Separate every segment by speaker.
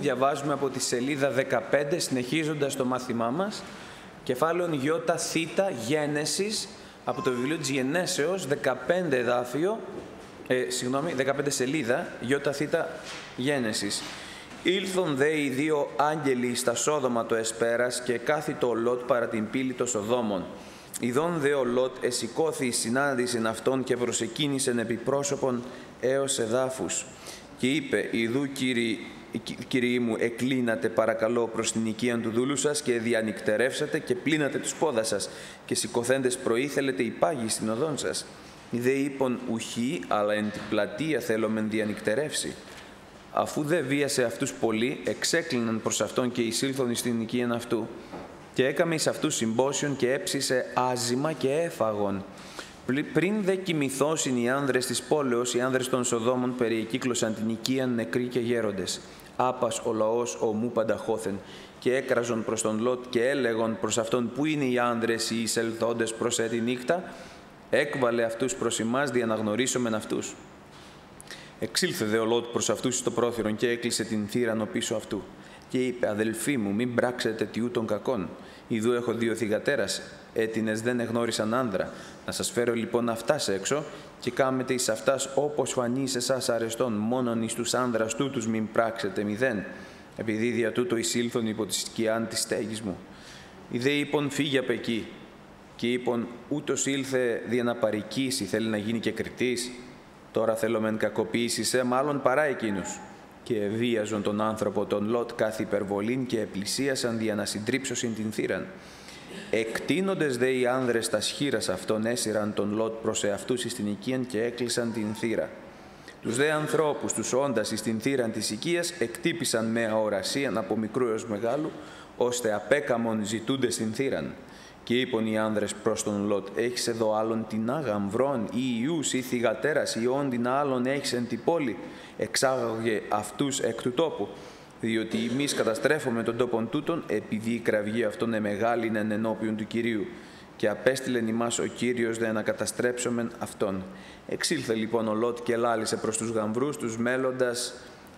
Speaker 1: Διαβάζουμε από τη σελίδα 15, συνεχίζοντας το μάθημά μας, κεφάλαιο Ιώτα Θήτα Γένεσης, από το βιβλίο της Γενέσεως, 15 εδάφιο, ε, συγγνώμη, 15 σελίδα, Ιώτα Θήτα Γένεσης. Ήλθον δε οι δύο άγγελοι στα Σόδομα το εσπέρας και κάθιτο ο Λότ παρά την πύλη των Σοδόμων. Ιδών δε ο Λότ εσηκώθη συνάντησεν αυτόν και προσεκίνησεν επί πρόσωπον έως εδάφους. Και είπε, «Ιδού κύριοι, κύριοι μου, εκλίνατε παρακαλώ προς την οικία του δούλου σας και διανυκτερεύσατε και πλύνατε τους πόδας σας και σηκωθέντες προήθελετε υπάγει στην οδόν σας. Δε είπον ουχή, αλλά εν την πλατεία θέλομεν διανυκτερεύσει. Αφού δε βίασε αυτούς πολύ, εξέκλειναν προς αυτόν και εισήλθον στην οικία αυτού. Και έκαμε εις αυτούς συμπόσιον και έψησε άζημα και έφαγον. Πριν δε κοιμηθώσουν οι άνδρες της πόλεως, οι άνδρες των Σοδόμων περιεκύκλωσαν την οικία νεκροί και γέροντες. Άπας ο λαός ομού πανταχώθεν και έκραζον προς τον Λότ και έλεγον προς αυτόν που είναι οι άνδρες οι εισελθόντες προς έτη νύχτα, έκβαλε αυτούς προς εμάς διαναγνωρίσομεν αυτούς. Εξήλθε δε ο Λότ προς αυτούς στο πρόθυρον και έκλεισε την θύραν πίσω αυτού. Και είπε, αδελφοί μου, μην πράξετε τιού των κακών. Ιδού έχω δύο θυγατέρας, έτινες δεν εγνώρισαν άνδρα. Να σας φέρω λοιπόν αυτάς έξω και κάμετε εις αυτάς όπως φανεί σε εσάς αρεστών, μόνον εις τους άνδρας τούτους μην πράξετε μηδέν, επειδή δια τούτο εισήλθον υπό τη σκιάν της στέγης μου. Ιδέ είπον φύγει από εκεί και είπον ούτως ήλθε δια να παρικήσει, θέλει να γίνει και κριτής. Τώρα θέλω μεν κακοποίηση σε μάλλον παρά εκείνους. Και βίαζον τον άνθρωπο τον Λότ κάθε υπερβολήν και επλησίασαν δια να συντρίψωσιν την θύραν. Εκτείνοντες δε οι άνδρες τα σχήρας αυτών έσυραν τον Λότ προς εαυτούς εις την οικίαν και έκλεισαν την θύρα. Τους δε ανθρώπους, τους όντας εις την θύραν της οικίας, εκτύπησαν με αορασίαν από μικρού έως μεγάλου, ώστε απέκαμον ζητούνται στην θύραν. Και είπαν οι άνδρες προς τον Λότ, έχεις εδώ άλλον την άγαμβρόν ή ιούς ή θυγατέρας ή όντιν άλλον έχεις εν την πόλη, εξάγαγε αυτούς εκ του τόπου διότι εμείς καταστρέφουμε τον τόπον τούτον, επειδή η κραυγή αυτών είναι ενώπιον του Κυρίου. Και απέστειλεν ημάς ο Κύριος δε να καταστρέψομεν αυτόν. Εξήλθε λοιπόν ο Λότ και λάλησε προς τους γαμβρούς τους μέλλοντας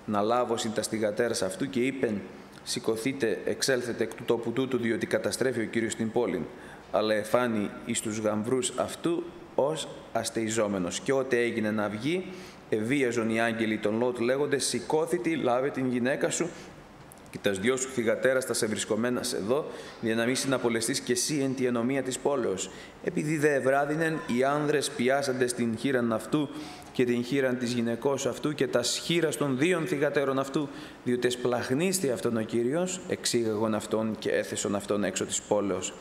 Speaker 1: να λάβωσιν τα στιγατέρας αυτού και είπεν «Σηκωθείτε, εξέλθετε εκ του τόπου τούτου, διότι καταστρέφει ο Κύριος την πόλη». Αλλά εφάνει εις τους γαμβρούς αυτού ως αστεϊζόμενος. Και ό,τι έγινε να βγει, ευίαζον οι άγγελοι των Λότ λέγονται «Σηκώθητη, λάβε την γυναίκα σου και τα δυο σου θυγατέρα τα σε βρισκομένα εδώ, για να μην συναπολεστείς και εσύ εν τη ενομία της πόλεως. Επειδή δε ευράδινεν, οι άνδρες πιάσαντε την χείραν αυτού και την χείραν της γυναικός αυτού και τας σχήρα των δύο θυγατέρων αυτού, διότι εσπλαχνίστη αυτόν ο Κύριος, εξήγαγον αυτόν και έθεσον αυτόν έξω της πόλεως.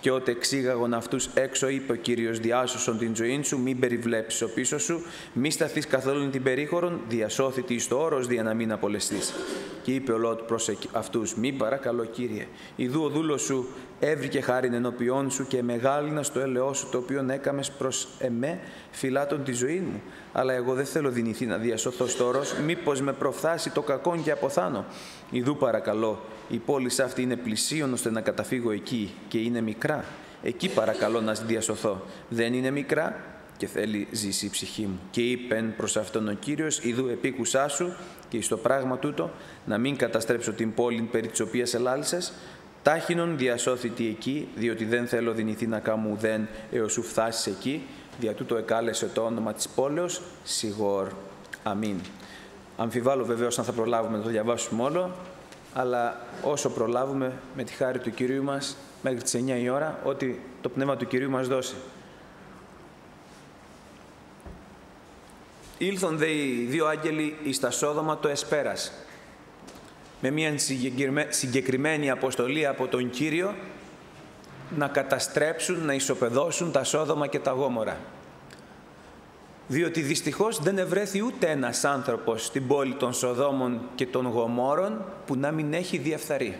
Speaker 1: Και ότε εξήγαγον αυτούς έξω, είπε ο κύριος Διάσωσον την ζωή σου, μην περιβλέψεις ο πίσω σου, μη σταθείς καθόλου την περίχωρον, διασώθητη ει το όρος, δια να μην απολεστείς. Και είπε ο Λότ προς αυτούς, μην παρακαλώ κύριε, ιδού ο δούλος σου έβρικε χάριν ενώπιόν σου και μεγάλινα στο έλεό σου, το οποίο έκαμες προς εμέ, φυλάτων τη ζωή μου. Αλλά εγώ δεν θέλω δυνηθεί να διασωθώ στο όρος, μήπως με προφθάσει το κακόν και αποθάνω. Ιδού παρακαλώ, η πόλη αυτή είναι πλησίον ώστε να καταφύγω εκεί και είναι μικρά. Εκεί παρακαλώ να διασωθώ. Δεν είναι μικρά και θέλει ζήσει η ψυχή μου. Και είπεν προς αυτόν ο Κύριος, «Ιδού επίκουσά σου και στο πράγμα τούτο να μην καταστρέψω την πόλη περί της οποίας ελάλησες, τάχινον διασώθητη εκεί, διότι δεν θέλω δυνηθεί να κάμω ουδέν έως σου φτάσεις εκεί, δια τούτο εκάλεσε το όνομα της πόλεως, Σιγόρ. Αμήν. Αμφιβάλλω βεβαίως αν θα προλάβουμε να το διαβάσουμε όλο, αλλά όσο προλάβουμε με τη χάρη του Κυρίου μας μέχρι τις 9 η ώρα, ότι το Πνεύμα του Κυρίου μας δώσει. Ήλθον δε οι δύο άγγελοι εις τα Σόδομα το εσπέρας, με μια συγκεκριμένη αποστολή από τον Κύριο να καταστρέψουν, να ισοπεδώσουν τα Σόδομα και τα Γόμορα διότι δυστυχώς δεν ευρέθη ούτε ένας άνθρωπος στην πόλη των Σοδόμων και των Γομόρων που να μην έχει διαφθαρεί.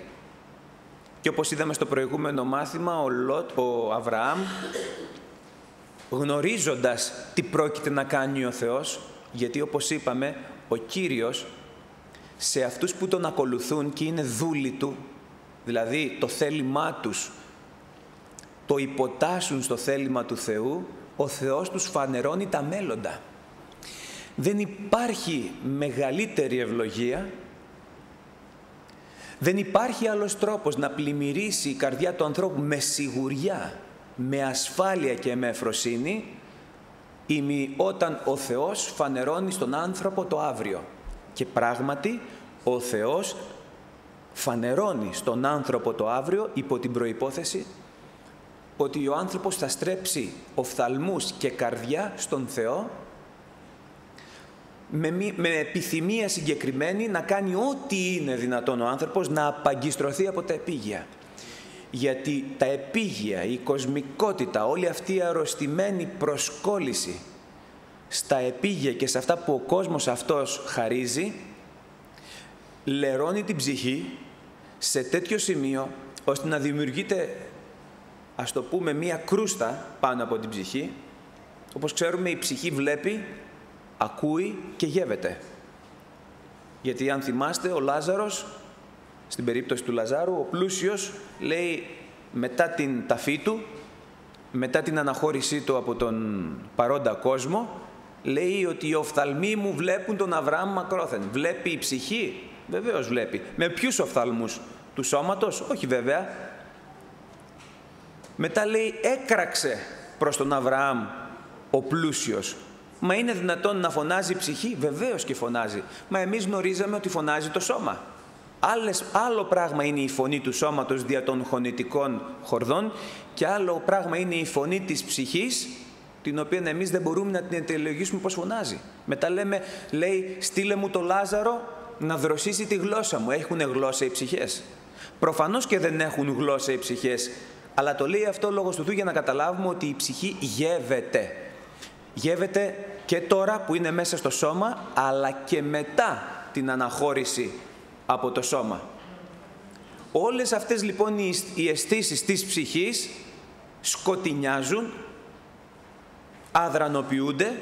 Speaker 1: Και όπως είδαμε στο προηγούμενο μάθημα, ο, Λότ, ο Αβραάμ, γνωρίζοντας τι πρόκειται να κάνει ο Θεός, γιατί όπως είπαμε, ο Κύριος σε αυτούς που τον ακολουθούν και είναι δούλοι του, δηλαδή το θέλημά τους, το υποτάσσουν στο θέλημα του Θεού, ο Θεός τους φανερώνει τα μέλλοντα. Δεν υπάρχει μεγαλύτερη ευλογία Δεν υπάρχει άλλος τρόπος να πλημμυρίσει η καρδιά του ανθρώπου με σιγουριά, με ασφάλεια και με εφροσύνη, ή όταν ο Θεός φανερώνει στον άνθρωπο το αύριο. Και πράγματι, ο Θεός φανερώνει στον άνθρωπο το αύριο υπό την προϋπόθεση ότι ο άνθρωπος θα στρέψει οφθαλμούς και καρδιά στον Θεό με, με επιθυμία συγκεκριμένη να κάνει ό,τι είναι δυνατόν ο άνθρωπος να απαγκιστρωθεί από τα επίγεια. Γιατί τα επίγεια, η κοσμικότητα, όλη αυτή η αρρωστημένη προσκόλληση στα επίγεια και σε αυτά που ο κόσμος αυτός χαρίζει, λερώνει την ψυχή σε τέτοιο σημείο ώστε να δημιουργείται, ας το πούμε, μία κρούστα πάνω από την ψυχή. Όπως ξέρουμε, η ψυχή βλέπει, ακούει και γεύεται. Γιατί αν θυμάστε, ο Λάζαρος, στην περίπτωση του Λαζάρου, ο πλούσιος λέει μετά την ταφή του, μετά την αναχώρησή του από τον παρόντα κόσμο, λέει ότι οι οφθαλμοί μου βλέπουν τον Αβραάμ μακρόθεν. Βλέπει η ψυχή, βεβαίως βλέπει. Με ποιους οφθαλμούς, του σώματος, όχι βέβαια. Μετά λέει έκραξε προς τον Αβραάμ ο πλούσιος. Μα είναι δυνατόν να φωνάζει η ψυχή, βεβαίως και φωνάζει. Μα εμείς γνωρίζαμε ότι φωνάζει το σώμα. Άλλες, άλλο πράγμα είναι η φωνή του σώματος δια των χωνητικών χορδών και άλλο πράγμα είναι η φωνή της ψυχής την οποία εμείς δεν μπορούμε να την εντελεγήσουμε πώς φωνάζει. Μετά λέμε, λέει, στείλε μου το Λάζαρο να δροσίσει τη γλώσσα μου. Έχουν γλώσσα οι ψυχές; Προφανώς και δεν έχουν γλώσσα οι ψυχές, αλλά το λέει αυτό λόγω του για να καταλάβουμε ότι η ψυχή γεύεται. Γεύεται και τώρα που είναι μέσα στο σώμα, αλλά και μετά την αναχώρηση από το σώμα. Όλες αυτές λοιπόν οι αισθήσεις της ψυχής σκοτεινιάζουν, αδρανοποιούνται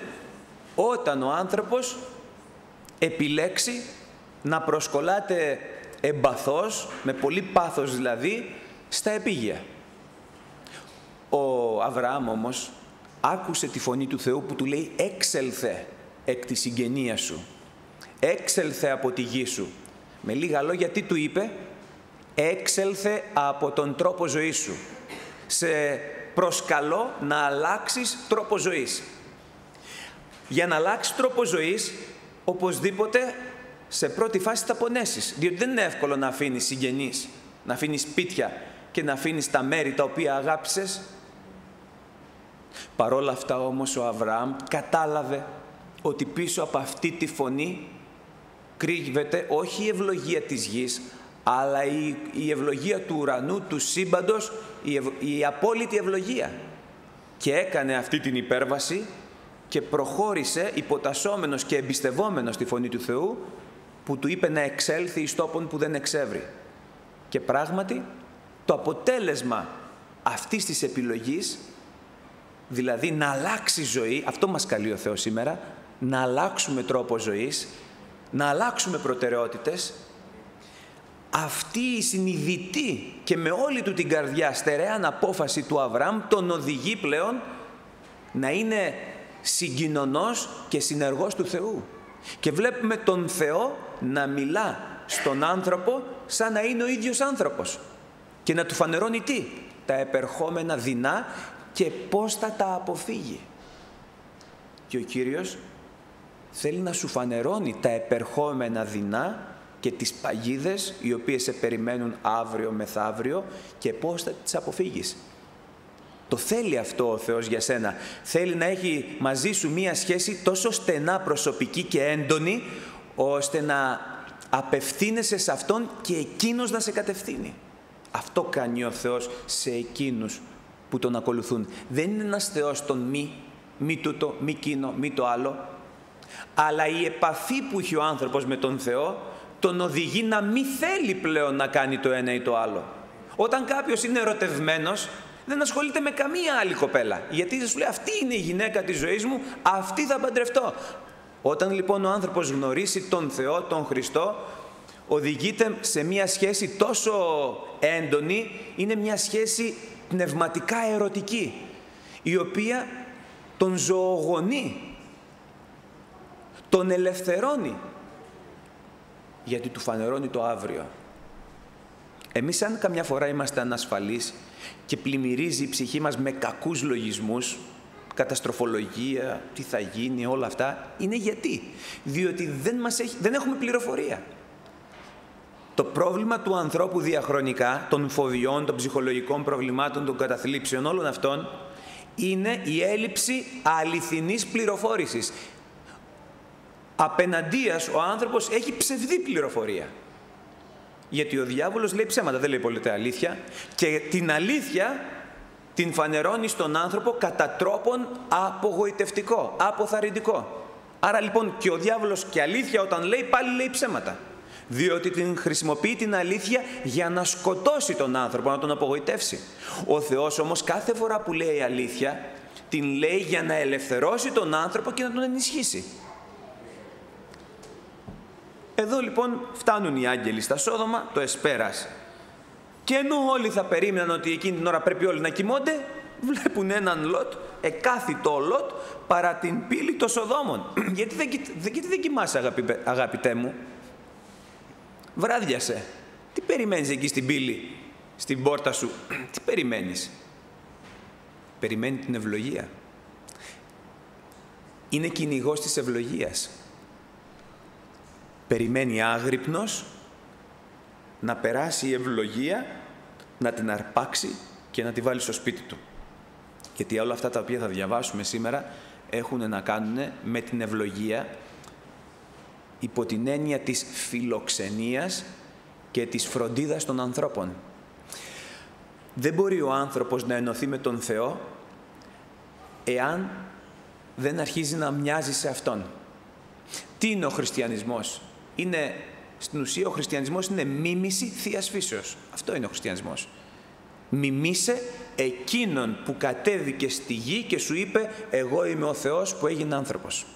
Speaker 1: όταν ο άνθρωπος επιλέξει να προσκολάται εμπαθός, με πολύ πάθος δηλαδή, στα επίγεια. Ο Αβραάμ όμως άκουσε τη φωνή του Θεού που του λέει «Έξελθε εκ της συγγενείας σου, έξελθε από τη γη σου». Με λίγα λόγια τι του είπε; «Έξελθε από τον τρόπο ζωής σου». Σε προσκαλώ να αλλάξεις τρόπο ζωής. Για να αλλάξεις τρόπο ζωής, οπωσδήποτε σε πρώτη φάση θα πονέσεις. Διότι δεν είναι εύκολο να αφήνεις συγγενείς, να αφήνεις σπίτια και να αφήνεις τα μέρη τα οποία αγάπησες. Παρόλα αυτά όμως ο Αβραάμ κατάλαβε ότι πίσω από αυτή τη φωνή κρύβεται όχι η ευλογία της γης, αλλά η, η ευλογία του ουρανού, του σύμπαντος, η, η απόλυτη ευλογία. Και έκανε αυτή την υπέρβαση και προχώρησε υποτασσόμενος και εμπιστευόμενος στη φωνή του Θεού που του είπε να εξέλθει εις τόπον που δεν εξεύρει. Και πράγματι το αποτέλεσμα αυτής της επιλογής, δηλαδή να αλλάξει ζωή, αυτό μας καλεί ο Θεός σήμερα, να αλλάξουμε τρόπο ζωής, να αλλάξουμε προτεραιότητες, αυτή η συνειδητή και με όλη του την καρδιά στερεάν απόφαση του Αβραάμ τον οδηγεί πλέον να είναι συγκοινωνός και συνεργός του Θεού. Και βλέπουμε τον Θεό να μιλά στον άνθρωπο σαν να είναι ο ίδιος άνθρωπος και να του φανερώνει τι, τα επερχόμενα δεινά και πώς θα τα αποφύγει. Και ο Κύριος θέλει να σου φανερώνει τα επερχόμενα δεινά και τις παγίδες οι οποίες σε περιμένουν αύριο μεθαύριο και πώς θα τις αποφύγεις. Το θέλει αυτό ο Θεός για σένα. Θέλει να έχει μαζί σου μία σχέση τόσο στενά προσωπική και έντονη, ώστε να απευθύνεσαι σε Αυτόν και Εκείνος να σε κατευθύνει. Αυτό κάνει ο Θεός σε εκείνους που Τον ακολουθούν. Δεν είναι ένας Θεός τον μη, μη τούτο, μη κίνο, μη το άλλο, αλλά η επαφή που έχει ο άνθρωπος με τον Θεό τον οδηγεί να μη θέλει πλέον να κάνει το ένα ή το άλλο. Όταν κάποιος είναι ερωτευμένος, δεν ασχολείται με καμία άλλη κοπέλα. Γιατί σου λέει αυτή είναι η γυναίκα της ζωής μου, αυτή θα παντρευτώ. Όταν λοιπόν ο άνθρωπος γνωρίσει τον Θεό, τον Χριστό, οδηγείται σε μια σχέση τόσο έντονη, είναι μια σχέση πνευματικά ερωτική, η οποία τον ζωογονεί, τον ελευθερώνει, γιατί του φανερώνει το αύριο. Εμείς αν καμιά φορά είμαστε ανασφαλείς και πλημμυρίζει η ψυχή μας με κακούς λογισμούς, καταστροφολογία, τι θα γίνει, όλα αυτά, είναι γιατί. Διότι δεν, μας έχει, δεν έχουμε πληροφορία. Το πρόβλημα του ανθρώπου διαχρονικά, των φοβιών, των ψυχολογικών προβλημάτων, των καταθλίψεων, όλων αυτών, είναι η έλλειψη αληθινής πληροφόρησης. Απέναντίας ο άνθρωπος έχει ψευδή πληροφορία. Γιατί ο διάβολος λέει ψέματα, δεν λέει πολύ αλήθεια. Και την αλήθεια την φανερώνει στον άνθρωπο κατά τρόπον απογοητευτικό, αποθαρρυντικό. Άρα λοιπόν και ο διάβολος και αλήθεια όταν λέει πάλι λέει ψέματα. Διότι την χρησιμοποιεί την αλήθεια για να σκοτώσει τον άνθρωπο, να τον απογοητεύσει. Ο Θεός όμως κάθε φορά που λέει αλήθεια, την λέει για να ελευθερώσει τον άνθρωπο και να τον ενισχύσει. Εδώ λοιπόν φτάνουν οι άγγελοι στα Σόδομα, το εσπέρας. Και ενώ όλοι θα περίμεναν ότι εκείνη την ώρα πρέπει όλοι να κοιμώνται, βλέπουν έναν Λότ, εκάθιτο Λότ, παρά την πύλη των Σοδόμων. γιατί δεν, γιατί δεν κοιμάσαι αγαπητέ μου; Βράδιασε. Τι περιμένεις εκεί στην πύλη, στην πόρτα σου; Τι περιμένεις; Περιμένει την ευλογία. Είναι κυνηγός της ευλογίας. Περιμένει άγρυπνος να περάσει η ευλογία, να την αρπάξει και να τη βάλει στο σπίτι του. Γιατί όλα αυτά τα οποία θα διαβάσουμε σήμερα έχουν να κάνουν με την ευλογία υπό την έννοια της φιλοξενίας και της φροντίδας των ανθρώπων. Δεν μπορεί ο άνθρωπος να ενωθεί με τον Θεό εάν δεν αρχίζει να μοιάζει σε Αυτόν. Τι είναι ο χριστιανισμός; Είναι, στην ουσία ο χριστιανισμός είναι μίμηση Θείας Φύσεως. Αυτό είναι ο χριστιανισμός. Μιμήσε εκείνον που κατέβηκε στη γη και σου είπε «Εγώ είμαι ο Θεός που έγινε άνθρωπος».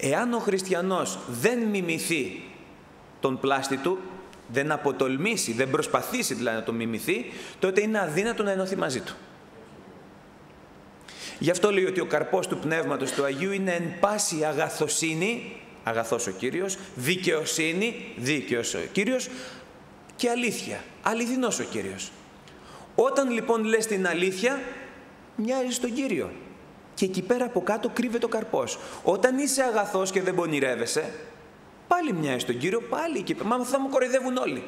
Speaker 1: Εάν ο χριστιανός δεν μιμηθεί τον πλάστη του, δεν αποτολμήσει, δεν προσπαθήσει δηλαδή να τον μιμηθεί, τότε είναι αδύνατο να ενωθεί μαζί του. Γι' αυτό λέει ότι ο καρπός του Πνεύματος του Αγίου είναι εν πάση αγαθοσύνη, αγαθός ο Κύριος, δικαιοσύνη, δίκαιος ο Κύριος και αλήθεια, αληθινός ο Κύριος. Όταν λοιπόν λες την αλήθεια, μοιάζεις στον Κύριο και εκεί πέρα από κάτω κρύβεται ο καρπός. Όταν είσαι αγαθός και δεν πονηρεύεσαι, πάλι μοιάζει στον Κύριο, πάλι εκεί πέρα. Μα θα μου κοροϊδεύουν όλοι.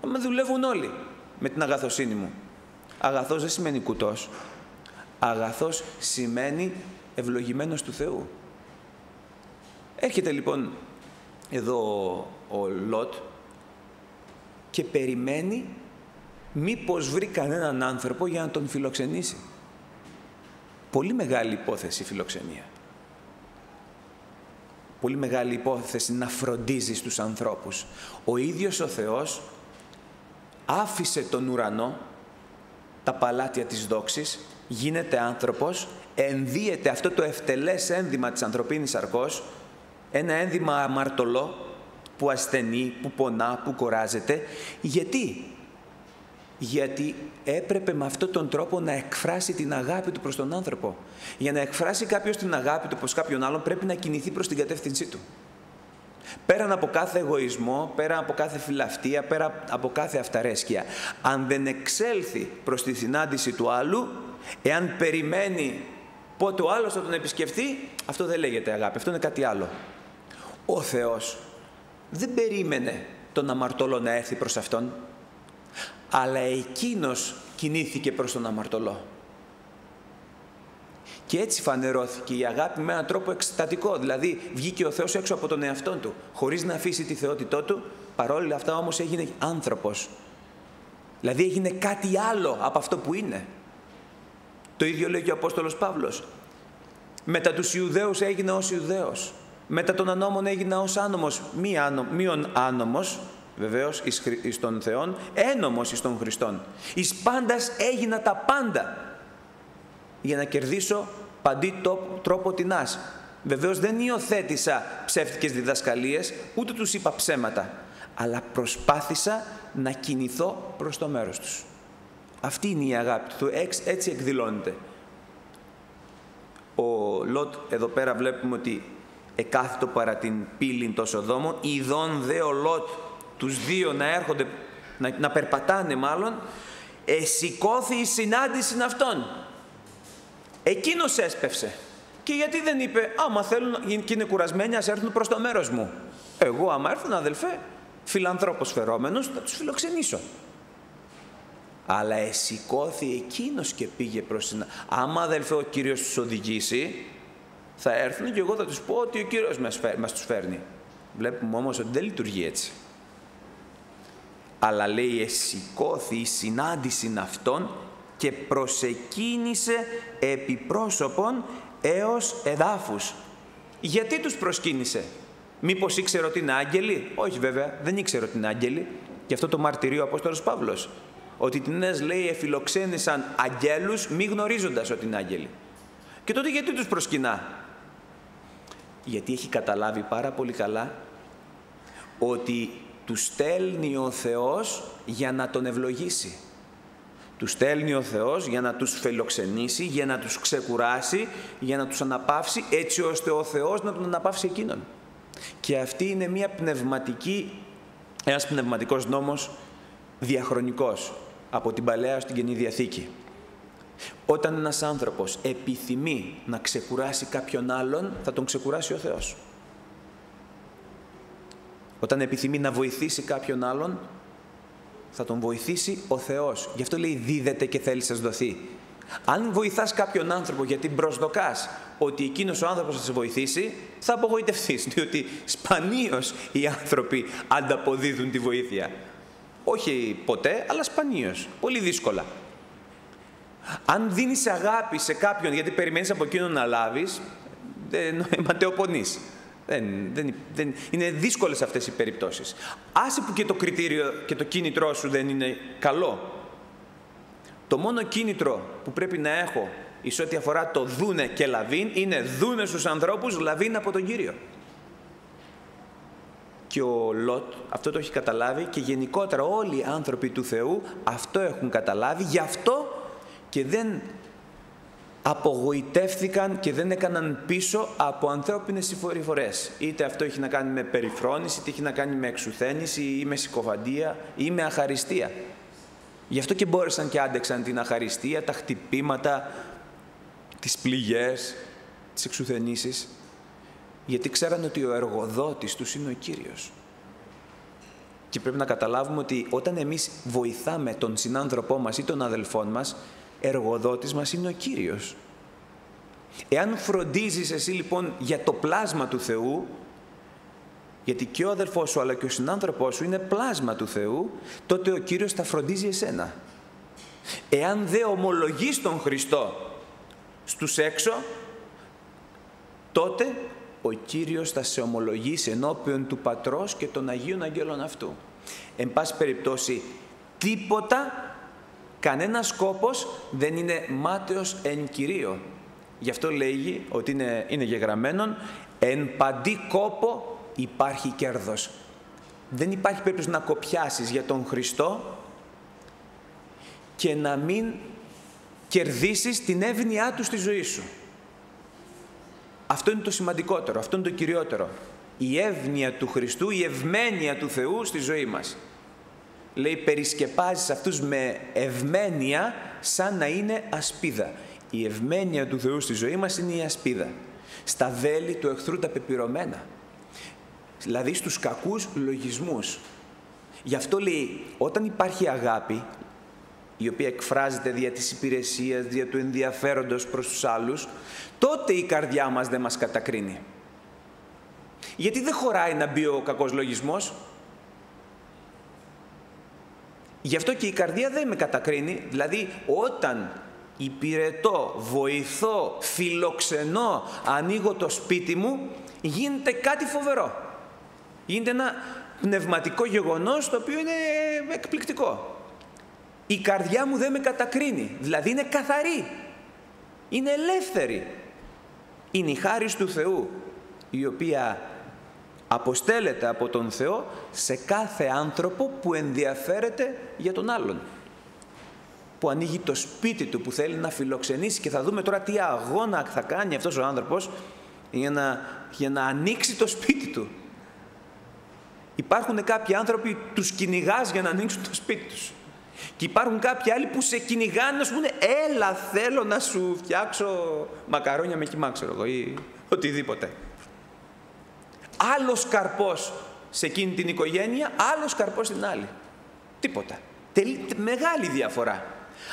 Speaker 1: Θα με δουλεύουν όλοι με την αγαθοσύνη μου. Αγαθός δεν σημαίνει κουτός. Αγαθός σημαίνει ευλογημένος του Θεού. Έρχεται λοιπόν εδώ ο Λότ και περιμένει μήπως βρει κανέναν άνθρωπο για να τον φιλοξενήσει. Πολύ μεγάλη υπόθεση η φιλοξενία. Πολύ μεγάλη υπόθεση να φροντίζεις τους ανθρώπους. Ο ίδιος ο Θεός άφησε τον ουρανό, τα παλάτια της δόξης, γίνεται άνθρωπος, ενδύεται αυτό το ευτελές ένδυμα της ανθρωπίνης αρκός, ένα ένδυμα αμαρτωλό, που ασθενεί, που πονά, που κοράζεται. Γιατί; Γιατί έπρεπε με αυτόν τον τρόπο να εκφράσει την αγάπη του προς τον άνθρωπο. Για να εκφράσει κάποιος την αγάπη του προς κάποιον άλλον πρέπει να κινηθεί προς την κατεύθυνσή του. Πέραν από κάθε εγωισμό, πέραν από κάθε φιλαυτία, πέραν από κάθε αυταρέσκεια. Αν δεν εξέλθει προς τη συνάντηση του άλλου, εάν περιμένει πότε ο άλλος θα τον επισκεφθεί, αυτό δεν λέγεται αγάπη, αυτό είναι κάτι άλλο. Ο Θεός δεν περίμενε τον αμαρτωλό να έρθει προς Αυτόν, αλλά εκείνος κινήθηκε προς τον αμαρτωλό. Και έτσι φανερώθηκε η αγάπη με έναν τρόπο εκστατικό, δηλαδή βγήκε ο Θεός έξω από τον εαυτό του, χωρίς να αφήσει τη θεότητό του, παρόλα αυτά όμως έγινε άνθρωπος. Δηλαδή έγινε κάτι άλλο από αυτό που είναι. Το ίδιο λέει και ο Απόστολος Παύλος. Μετά τους Ιουδαίους έγινε ως Ιουδαίος. Μετά των ανώμων έγινε ως άνομος, μείον άνομος, Βεβαίως εις των Θεών, ένομος εις των Χριστών. Εις πάντας έγινα τα πάντα για να κερδίσω παντή τρόπο τεινάς. Βεβαίως δεν υιοθέτησα ψεύτικες διδασκαλίες, ούτε τους είπα ψέματα, αλλά προσπάθησα να κινηθώ προς το μέρος τους. Αυτή είναι η αγάπη του, έτσι εκδηλώνεται. Ο Λότ εδώ πέρα βλέπουμε ότι εκάθετο παρά την πύλη των Σοδόμων, ειδών δε ο Λότ τους δύο να έρχονται να, να περπατάνε μάλλον, εσηκώθη η συνάντηση αυτών. Εκείνος έσπευσε. Και γιατί δεν είπε, άμα θέλουν και είναι κουρασμένοι, ας έρθουν προς το μέρος μου. Εγώ άμα έρθουν αδελφέ, φιλανθρώπος φερόμενος, θα τους φιλοξενήσω. Αλλά εσηκώθη εκείνος και πήγε προς την... Άμα αδελφέ ο Κύριος τους οδηγήσει, θα έρθουν και εγώ θα τους πω ότι ο Κύριος μας, μας τους φέρνει. Βλέπουμε όμως ότι δεν λειτουργεί έτσι. Αλλά λέει εσηκώθη η συνάντηση αυτών και προσεκίνησε επιπρόσωπον έως εδάφους. Γιατί τους προσκύνησε; Μήπως ήξερε ότι είναι άγγελοι; Όχι βέβαια, δεν ήξερε ότι είναι άγγελοι. Γι' αυτό το μαρτυρεί ο Απόστολος Παύλος. Ότι την λέει εφιλοξένησαν αγγέλους μη γνωρίζοντας ότι είναι άγγελοι. Και τότε γιατί τους προσκυνά; Γιατί έχει καταλάβει πάρα πολύ καλά ότι του στέλνει ο Θεός για να τον ευλογήσει. Του στέλνει ο Θεός για να τους φιλοξενήσει, για να τους ξεκουράσει, για να τους αναπαύσει, έτσι ώστε ο Θεός να τον αναπαύσει εκείνον. Και αυτή είναι μια πνευματική, ένας πνευματικός νόμος διαχρονικός από την Παλαιά στην Καινή Διαθήκη. Όταν ένας άνθρωπος επιθυμεί να ξεκουράσει κάποιον άλλον, θα τον ξεκουράσει ο Θεός. Όταν επιθυμεί να βοηθήσει κάποιον άλλον, θα τον βοηθήσει ο Θεός. Γι' αυτό λέει δίδεται και θέλει σας δοθεί. Αν βοηθάς κάποιον άνθρωπο γιατί προσδοκάς ότι εκείνος ο άνθρωπος θα σε βοηθήσει, θα απογοητευτείς, διότι σπανίως οι άνθρωποι ανταποδίδουν τη βοήθεια. Όχι ποτέ, αλλά σπανίως. Πολύ δύσκολα. Αν δίνεις αγάπη σε κάποιον γιατί περιμένεις από εκείνον να λάβεις, δεν ματαιοπονείς. Δεν, δεν, δεν, είναι δύσκολες αυτές οι περιπτώσεις. Άσε που και το κριτήριο και το κίνητρό σου δεν είναι καλό. Το μόνο κίνητρο που πρέπει να έχω εις ό,τι αφορά το δούνε και λαβίν είναι δούνε στους ανθρώπους λαβίν από τον Κύριο. Και ο Λότ αυτό το έχει καταλάβει και γενικότερα όλοι οι άνθρωποι του Θεού αυτό έχουν καταλάβει. Γι' αυτό και δεν απογοητεύθηκαν και δεν έκαναν πίσω από ανθρώπινες συφορές. Είτε αυτό έχει να κάνει με περιφρόνηση, είτε έχει να κάνει με εξουθένηση ή με συκοφαντία ή με αχαριστία. Γι' αυτό και μπόρεσαν και άντεξαν την αχαριστία, τα χτυπήματα, τις πληγές, τις εξουθενήσεις, γιατί ξέραν ότι ο εργοδότης τους είναι ο Κύριος. Και πρέπει να καταλάβουμε ότι όταν εμείς βοηθάμε τον συνάνθρωπό μας ή τον αδελφόν μας, εργοδότης μας είναι ο Κύριος. Εάν φροντίζεις εσύ λοιπόν για το πλάσμα του Θεού, γιατί και ο αδελφός σου αλλά και ο συνάνθρωπός σου είναι πλάσμα του Θεού, τότε ο Κύριος θα φροντίζει εσένα. Εάν δεν ομολογείς τον Χριστό στους έξω, τότε ο Κύριος θα σε ομολογήσει ενώπιον του Πατρός και των Αγίων Αγγέλων αυτού. Εν πάση περιπτώσει, τίποτα Κανένας σκόπος δεν είναι μάταιος εν κυρίω. Γι' αυτό λέγει ότι είναι, είναι γεγραμμένον «Εν παντή κόπο υπάρχει κέρδος». Δεν υπάρχει περίπτωση να κοπιάσεις για τον Χριστό και να μην κερδίσεις την εύνοιά Του στη ζωή σου. Αυτό είναι το σημαντικότερο, αυτό είναι το κυριότερο. Η εύνοια του Χριστού, η ευμένεια του Θεού στη ζωή μας λέει περισκεπάζεις αυτούς με ευμένεια σαν να είναι ασπίδα. Η ευμένεια του Θεού στη ζωή μας είναι η ασπίδα. Στα βέλη του εχθρού τα πεπειρωμένα. Δηλαδή στους κακούς λογισμούς. Γι' αυτό λέει, όταν υπάρχει αγάπη, η οποία εκφράζεται δια της υπηρεσίας, δια του ενδιαφέροντος προς τους άλλους, τότε η καρδιά μας δεν μας κατακρίνει. Γιατί δεν χωράει να μπει ο κακός λογισμός, Γι' αυτό και η καρδία δεν με κατακρίνει. Δηλαδή όταν υπηρετώ, βοηθώ, φιλοξενώ, ανοίγω το σπίτι μου, γίνεται κάτι φοβερό. Γίνεται ένα πνευματικό γεγονός το οποίο είναι εκπληκτικό. Η καρδιά μου δεν με κατακρίνει, δηλαδή είναι καθαρή, είναι ελεύθερη. Είναι η χάρις του Θεού, η οποία αποστέλλεται από τον Θεό σε κάθε άνθρωπο που ενδιαφέρεται για τον άλλον. Που ανοίγει το σπίτι του, που θέλει να φιλοξενήσει και θα δούμε τώρα τι αγώνα θα κάνει αυτός ο άνθρωπος για να, για να ανοίξει το σπίτι του. Υπάρχουν κάποιοι άνθρωποι, τους κυνηγάς για να ανοίξουν το σπίτι τους. Και υπάρχουν κάποιοι άλλοι που σε κυνηγάνε να σου πούνε έλα θέλω να σου φτιάξω μακαρόνια με κοιμά ξέρω εγώ ή οτιδήποτε. Άλλος καρπός σε εκείνη την οικογένεια, άλλος καρπός στην άλλη. Τίποτα. Μεγάλη διαφορά.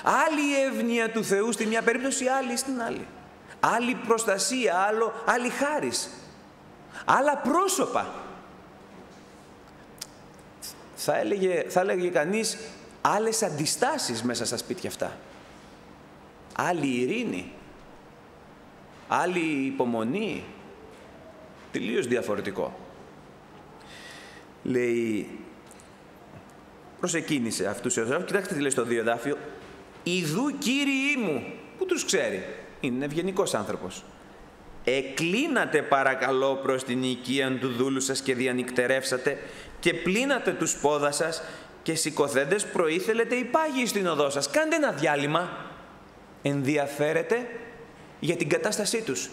Speaker 1: Άλλη η εύνοια του Θεού στη μια περίπτωση, άλλη στην άλλη. Άλλη προστασία, άλλο, άλλη χάρις. Άλλα πρόσωπα. Θα έλεγε, θα έλεγε κανείς άλλες αντιστάσεις μέσα στα σπίτια αυτά. Άλλη ειρήνη. Άλλη υπομονή. Τελείως διαφορετικό. Λέει, προσεκίνησε αυτούς τους Κοιτάξτε τι λέει στο δύο δάφιο. Ιδού κύριοι μου. Πού τους ξέρει. Είναι ευγενικός άνθρωπος. Εκλίνατε παρακαλώ προς την οικία του δούλου σας και διανυκτερεύσατε και πλύνατε τους πόδα σας και σηκωθέντες προήθελετε υπάγειοι στην οδό σας. Κάντε ένα διάλειμμα. Ενδιαφέρετε για την κατάστασή τους.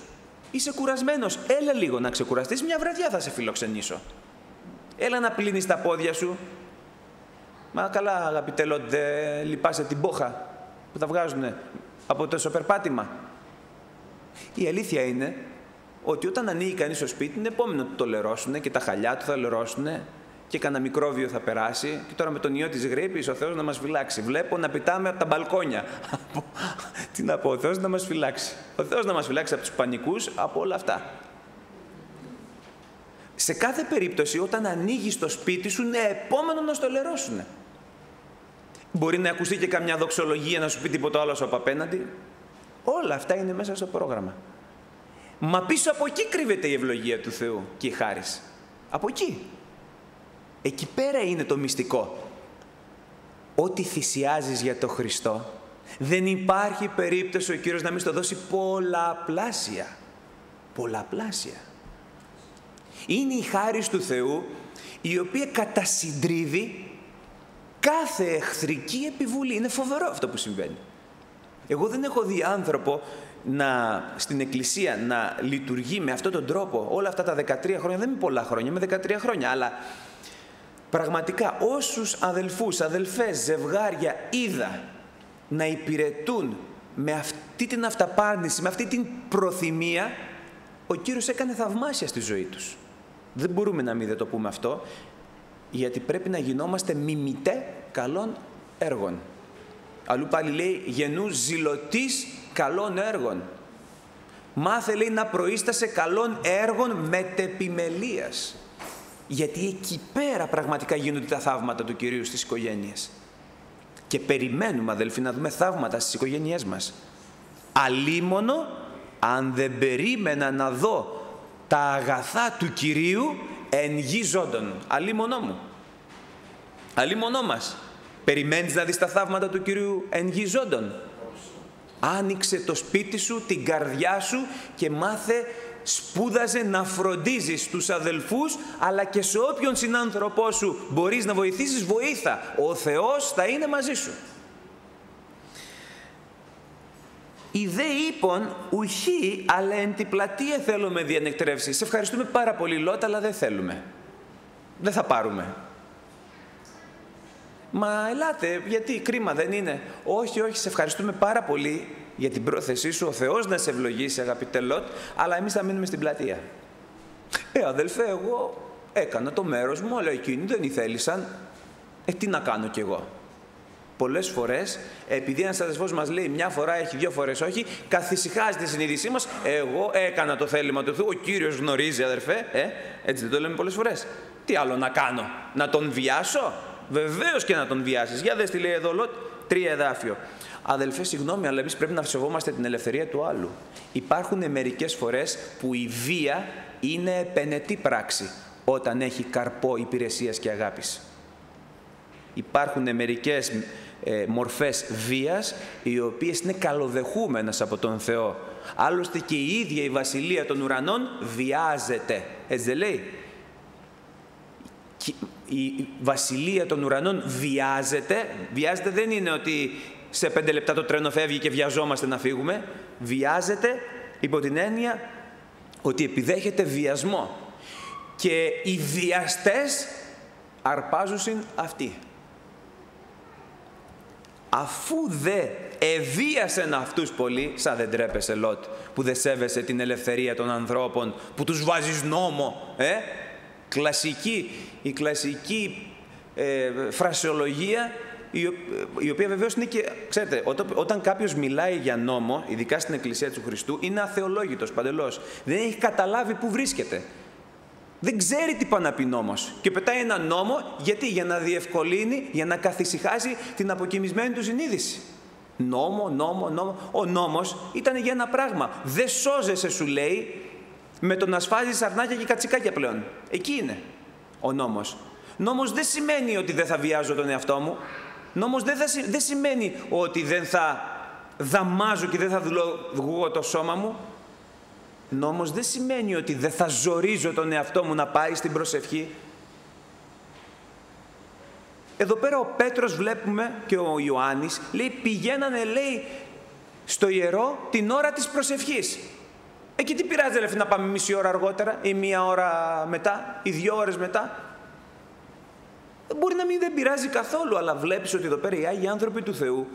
Speaker 1: Είσαι κουρασμένος. Έλα λίγο να ξεκουραστείς. Μια βραδιά θα σε φιλοξενήσω. Έλα να πλύνεις τα πόδια σου. Μα καλά αγαπητέ Λόντε, λυπάσαι την πόχα που τα βγάζουν από το σοπερπάτημα. Η αλήθεια είναι ότι όταν ανοίγει κανείς το σπίτι, είναι επόμενο του το λερώσουν και τα χαλιά του θα λερώσουν και κανένα μικρόβιο θα περάσει. Και τώρα με τον ιό της γρήπης, ο Θεός να μας φυλάξει. Βλέπω να πετάμε από τα μπαλκόνια. Τι να πω, ο Θεός να μας φυλάξει. Ο Θεός να μας φυλάξει από τους πανικούς, από όλα αυτά. Σε κάθε περίπτωση, όταν ανοίγεις το σπίτι σου, είναι επόμενο να στο λερώσουν. Μπορεί να ακουστεί και καμιά δοξολογία να σου πει τίποτα άλλο από απέναντι. Όλα αυτά είναι μέσα στο πρόγραμμα. Μα πίσω από εκεί κρύβεται η ευλογία του Θεού και η χάρις. Από εκεί. Εκεί πέρα είναι το μυστικό. Ό,τι θυσιάζεις για το Χριστό, δεν υπάρχει περίπτωση ο Κύριος να μην στο δώσει πολλαπλάσια. Πολλαπλάσια. Είναι η χάρις του Θεού η οποία κατασυντρίβει κάθε εχθρική επιβουλή. Είναι φοβερό αυτό που συμβαίνει. Εγώ δεν έχω δει άνθρωπο να, στην εκκλησία να λειτουργεί με αυτόν τον τρόπο όλα αυτά τα 13 χρόνια, δεν είναι πολλά χρόνια, με 13 χρόνια, αλλά πραγματικά όσους αδελφούς, αδελφές, ζευγάρια είδα να υπηρετούν με αυτή την αυταπάρνηση, με αυτή την προθυμία, ο Κύριος έκανε θαυμάσια στη ζωή τους. Δεν μπορούμε να μην δεν το πούμε αυτό, γιατί πρέπει να γινόμαστε μιμητέ καλών έργων. Αλλού πάλι λέει γενού ζηλωτής καλών έργων. Μάθε λέει να προείστασε καλών έργων μετεπιμελίας. Γιατί εκεί πέρα πραγματικά γίνονται τα θαύματα του Κυρίου στις οικογένειες. Και περιμένουμε αδελφοί να δούμε θαύματα στις οικογένειές μας. Αλίμονο αν δεν περίμενα να δω τα αγαθά του Κυρίου εν γη ζώντων. Αλίμονό μου. Αλίμονό μας. Περιμένεις να δεις τα θαύματα του Κυρίου εν γη ζώντων. Άνοιξε το σπίτι σου, την καρδιά σου και μάθε σπούδαζε να φροντίζεις τους αδελφούς αλλά και σε όποιον συνάνθρωπό σου μπορείς να βοηθήσεις βοήθα. Ο Θεός θα είναι μαζί σου. Η δε είπων ουχή αλλά εν τη πλατεία θέλουμε διανεκτρεύσει. Σε ευχαριστούμε πάρα πολύ Λότα αλλά δεν θέλουμε. Δεν θα πάρουμε. Μα ελάτε, γιατί κρίμα δεν είναι. Όχι, όχι, σε ευχαριστούμε πάρα πολύ για την πρόθεσή σου. Ο Θεός να σε ευλογήσει, αγαπητέ Λότ, αλλά εμείς θα μείνουμε στην πλατεία. Ε, αδελφέ, εγώ έκανα το μέρος μου, αλλά εκείνοι δεν ήθελησαν. Ε, τι να κάνω κι εγώ; Πολλές φορές, επειδή ένας αδελφός μας λέει μια φορά έχει, δύο φορές όχι, καθησυχάζει τη συνείδησή μας, εγώ έκανα το θέλημα του Θεού, ο Κύριος γνωρίζει αδερφέ, ε, έτσι δεν το λέμε πολλές φορές. Τι άλλο να κάνω, να τον βιάσω, Βεβαίως και να τον βιάσεις. Για δες τι λέει εδώ, Λότ, τρία εδάφιο. Αδελφέ, συγγνώμη, αλλά εμείς πρέπει να σεβόμαστε την ελευθερία του άλλου. Υπάρχουν μερικές φορές που η βία είναι επενετή πράξη όταν έχει καρπό υπηρεσίας και αγάπης. Υπάρχουν μερικές ε, μορφές βίας οι οποίες είναι καλοδεχούμενες από τον Θεό. Άλλωστε και η ίδια η βασιλεία των ουρανών βιάζεται. Έτσι δεν λέει; Η βασιλεία των ουρανών βιάζεται. Βιάζεται δεν είναι ότι σε πέντε λεπτά το τρένο φεύγει και βιαζόμαστε να φύγουμε. Βιάζεται υπό την έννοια ότι επιδέχεται βιασμό. Και οι βιαστές αρπάζουσιν αυτοί. Αφού δε εβίασεν αυτούς πολύ, σαν δεν τρέπεσαι Λότ, που δεν σέβεσαι την ελευθερία των ανθρώπων, που τους βάζεις νόμο, ε; Κλασική, η κλασική ε, φρασιολογία η οποία βεβαίως είναι και, ξέρετε, όταν, όταν κάποιος μιλάει για νόμο, ειδικά στην Εκκλησία του Χριστού, είναι αθεολόγητος παντελώς. Δεν έχει καταλάβει πού βρίσκεται. Δεν ξέρει τι πάει να πει νόμος. Και πετάει ένα νόμο, γιατί, για να διευκολύνει, για να καθησυχάσει την αποκοιμισμένη του συνείδηση. Νόμο, νόμο, νόμο. Ο νόμος ήταν για ένα πράγμα. Δεν σώζεσαι, σου λέει, με το να σφάζεις αρνάκια και κατσικάκια πλέον. Εκεί είναι ο νόμος. Νόμος δεν σημαίνει ότι δεν θα βιάζω τον εαυτό μου. Νόμος δεν, δεν σημαίνει ότι δεν θα δαμάζω και δεν θα δουλεύω το σώμα μου. Νόμος δεν σημαίνει ότι δεν θα ζορίζω τον εαυτό μου να πάει στην προσευχή. Εδώ πέρα ο Πέτρος βλέπουμε και ο Ιωάννης λέει πηγαίνανε λέει στο ιερό την ώρα της προσευχής. Εκεί τι πειράζει λέει, να πάμε μισή ώρα αργότερα ή μία ώρα μετά ή δύο ώρες μετά; Μπορεί να μην δεν πειράζει καθόλου, αλλά βλέπεις ότι εδώ πέρα οι Άγιοι άνθρωποι του Θεού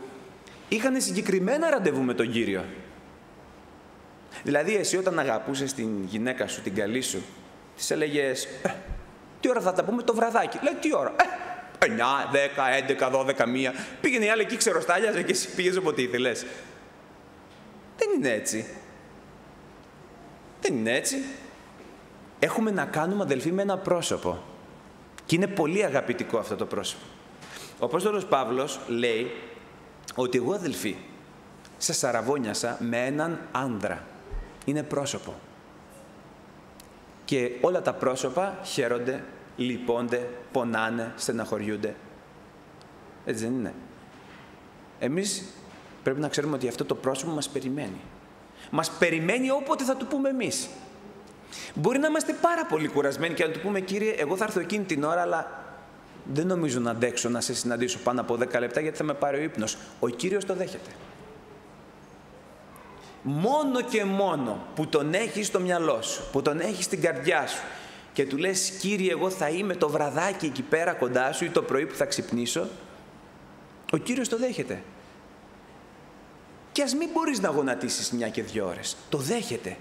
Speaker 1: είχαν συγκεκριμένα ραντεβού με τον Κύριο. Δηλαδή εσύ όταν αγαπούσες την γυναίκα σου, την καλή σου, της έλεγες ε, τι ώρα θα τα πούμε το βραδάκι. Λέει τι ώρα. Ε, 9, 10, 11, 12, 1. Πήγαινε η άλλη εκεί ξεροστάλιαζε και εσύ πήγες όποτε ήθελες. Δεν είναι έτσι. Δεν είναι έτσι. Έχουμε να κάνουμε αδελφοί με ένα πρόσωπο. Και είναι πολύ αγαπητικό αυτό το πρόσωπο. Ο Απόστολος Παύλος λέει ότι εγώ αδελφοί σε σαραβόνιασα με έναν άνδρα. Είναι πρόσωπο. Και όλα τα πρόσωπα χαίρονται, λυπώνται, πονάνε, στεναχωριούνται. Έτσι δεν είναι. Εμείς πρέπει να ξέρουμε ότι αυτό το πρόσωπο μας περιμένει. Μας περιμένει όποτε θα του πούμε εμείς. Μπορεί να είμαστε πάρα πολύ κουρασμένοι και να του πούμε, κύριε, εγώ θα έρθω εκείνη την ώρα, αλλά δεν νομίζω να αντέξω να σε συναντήσω πάνω από 10 λεπτά γιατί θα με πάρει ο ύπνος. Ο Κύριος το δέχεται. Μόνο και μόνο που τον έχεις στο μυαλό σου, που τον έχεις στην καρδιά σου και του λες «Κύριε, εγώ θα είμαι το βραδάκι εκεί πέρα κοντά σου ή το πρωί που θα ξυπνήσω», ο Κύριος το δέχεται. Και ας μην μπορείς να γονατίσεις μια και δύο ώρες. Το δέχεται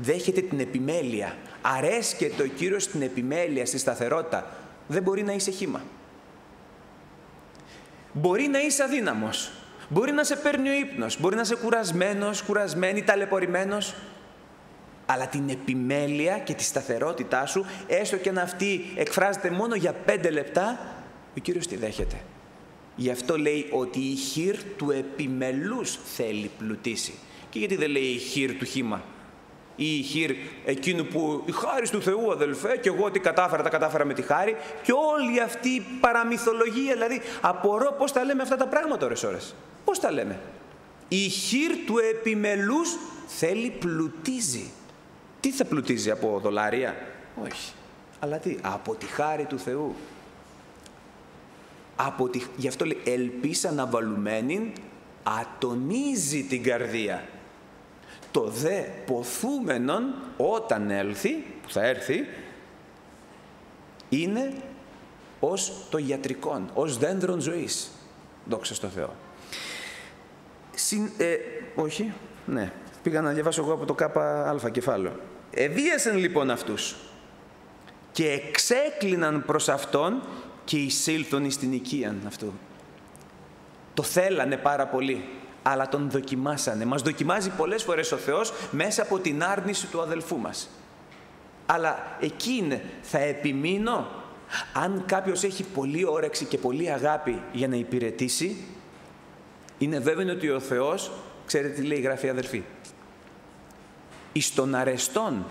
Speaker 1: δέχεται την επιμέλεια. Αρέσκεται ο Κύριος στην επιμέλεια, στη σταθερότητα. Δεν μπορεί να είσαι χήμα. Μπορεί να είσαι αδύναμος. Μπορεί να σε παίρνει ο ύπνος. Μπορεί να είσαι κουρασμένος, κουρασμένη, ταλαιπωρημένος. Αλλά την επιμέλεια και τη σταθερότητά σου, έστω και αν αυτή εκφράζεται μόνο για πέντε λεπτά, ο Κύριος τη δέχεται. Γι' αυτό λέει ότι η χείρ του επιμελούς θέλει πλουτίσει. Και γιατί δεν λέει η χείρ του χήμα ή η χείρ εκείνου που η χάρη του Θεού αδελφέ και εγώ τι κατάφερα, τα κατάφερα με τη χάρη και όλη αυτή η παραμυθολογία, δηλαδή απορώ πώς τα λέμε αυτά τα πράγματα ώρες ώρες. Πώς τα λέμε. Η χείρ του επιμελούς θέλει πλουτίζει. Τι θα πλουτίζει από δολάρια; Όχι. Αλλά τι. Από τη χάρη του Θεού. Από τη... Γι' αυτό λέει ελπίς αναβαλουμένη ατονίζει την καρδία το δε ποθούμενον όταν έλθει, που θα έρθει, είναι ως το ιατρικόν, ως δέντρον ζωής. Δόξα στο Θεό. Συν, ε, όχι, ναι, πήγα να διαβάσω εγώ από το ΚΑΠΑ κεφάλαιο. Εβίασαν λοιπόν αυτούς και εξέκλειναν προς Αυτόν και εισήλθον στην οικίαν αυτού. Το θέλανε πάρα πολύ αλλά τον δοκιμάσανε. Μας δοκιμάζει πολλές φορές ο Θεός μέσα από την άρνηση του αδελφού μας. Αλλά εκεί είναι, θα επιμείνω. Αν κάποιος έχει πολύ όρεξη και πολύ αγάπη για να υπηρετήσει, είναι βέβαιο ότι ο Θεός, ξέρετε τι λέει η Γραφή αδελφή, εις τον αρεστόν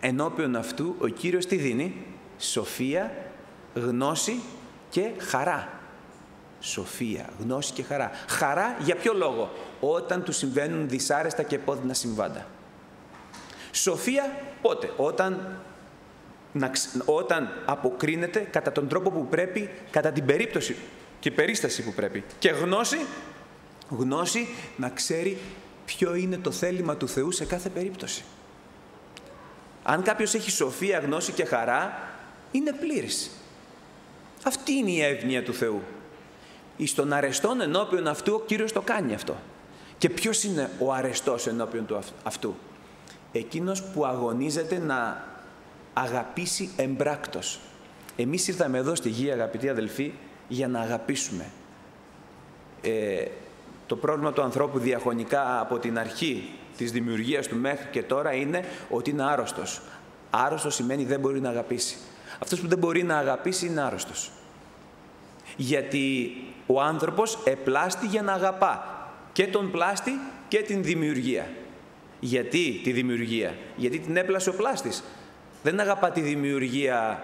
Speaker 1: ενώπιον αυτού ο Κύριος τι δίνει, σοφία, γνώση και χαρά σοφία, γνώση και χαρά. Χαρά για ποιο λόγο, όταν του συμβαίνουν δυσάρεστα και επώδυνα συμβάντα. Σοφία πότε, όταν, όταν αποκρίνεται κατά τον τρόπο που πρέπει, κατά την περίπτωση και περίσταση που πρέπει. Και γνώση, γνώση να ξέρει ποιο είναι το θέλημα του Θεού σε κάθε περίπτωση. Αν κάποιος έχει σοφία, γνώση και χαρά, είναι πλήρης. Αυτή είναι η εύνοια του Θεού. Εις τον αρεστόν ενώπιον αυτού ο Κύριος το κάνει αυτό. Και ποιος είναι ο αρεστός ενώπιον του αυτού; Εκείνος που αγωνίζεται να αγαπήσει εμπράκτος. Εμείς ήρθαμε εδώ στη γη αγαπητοί αδελφοί για να αγαπήσουμε. Ε, το πρόβλημα του ανθρώπου διαχρονικά από την αρχή της δημιουργίας του μέχρι και τώρα είναι ότι είναι άρρωστος. Άρρωστος σημαίνει δεν μπορεί να αγαπήσει. Αυτός που δεν μπορεί να αγαπήσει είναι άρρωστος. Γιατί ο άνθρωπος επλάστη για να αγαπά και τον πλάστη και την δημιουργία. Γιατί τη δημιουργία; Γιατί την έπλασε ο πλάστης. Δεν αγαπά τη δημιουργία